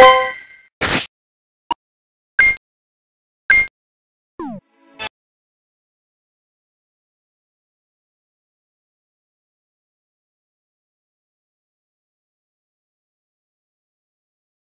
you